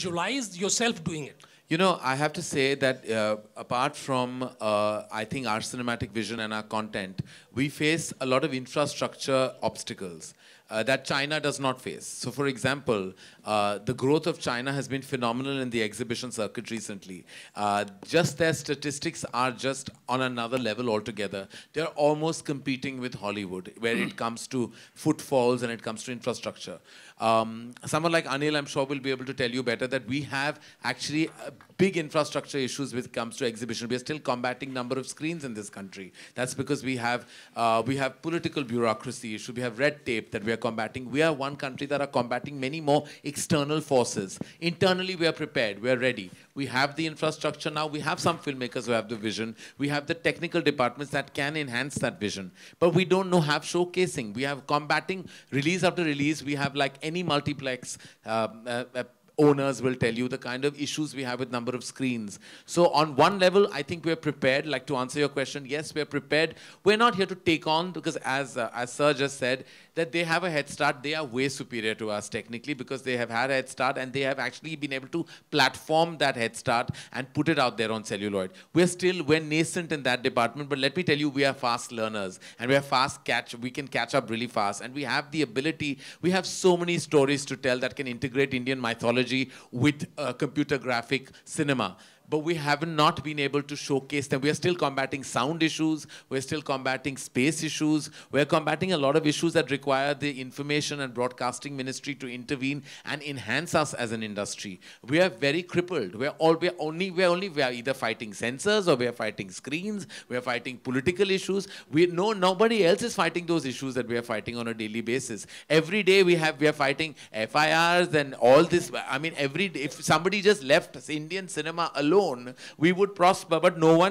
visualize yourself doing it? You know, I have to say that uh, apart from, uh, I think, our cinematic vision and our content, we face a lot of infrastructure obstacles. Uh, that China does not face. So, for example, uh, the growth of China has been phenomenal in the exhibition circuit recently. Uh, just their statistics are just on another level altogether. They're almost competing with Hollywood where it comes to footfalls and it comes to infrastructure. Um, someone like Anil, I'm sure, will be able to tell you better that we have actually big infrastructure issues when it comes to exhibition. We are still combating number of screens in this country. That's because we have uh, we have political bureaucracy issues. We have red tape that we are combating. We are one country that are combating many more external forces. Internally, we are prepared. We are ready. We have the infrastructure now. We have some filmmakers who have the vision. We have the technical departments that can enhance that vision. But we don't know have showcasing. We have combating release after release. We have like any multiplex. Uh, uh, uh owners will tell you the kind of issues we have with number of screens. So on one level, I think we're prepared. Like to answer your question, yes, we're prepared. We're not here to take on because as uh, as Sir just said, that they have a head start. They are way superior to us technically because they have had a head start and they have actually been able to platform that head start and put it out there on celluloid. We're still we're nascent in that department, but let me tell you, we are fast learners and we are fast catch. We can catch up really fast, and we have the ability. We have so many stories to tell that can integrate Indian mythology technology with computer graphic cinema but we have not been able to showcase them. We are still combating sound issues. We're still combating space issues. We're combating a lot of issues that require the information and broadcasting ministry to intervene and enhance us as an industry. We are very crippled. We're all we're only we're only we are either fighting censors or we are fighting screens. We are fighting political issues. We no nobody else is fighting those issues that we are fighting on a daily basis. Every day we have we are fighting FIRs and all this. I mean, every day if somebody just left Indian cinema alone alone, we would prosper, but no one